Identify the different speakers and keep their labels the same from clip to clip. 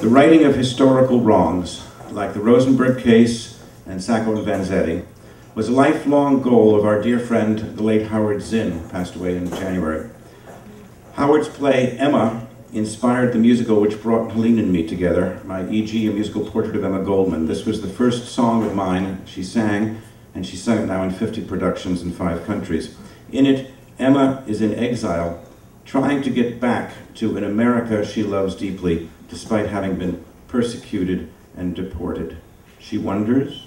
Speaker 1: The righting of historical wrongs, like the Rosenberg case and Sacco and Vanzetti, was a lifelong goal of our dear friend, the late Howard Zinn, who passed away in January. Howard's play Emma inspired the musical which brought Helene and me together, my E.G., a musical portrait of Emma Goldman. This was the first song of mine she sang, and she sung it now in 50 productions in five countries. In it, Emma is in exile, trying to get back to an America she loves deeply, despite having been persecuted and deported. She wonders,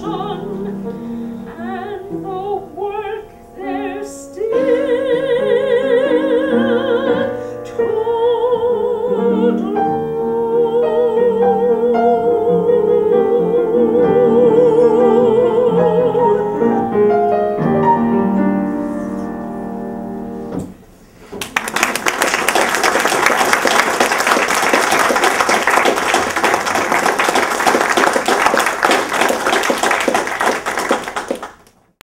Speaker 2: show.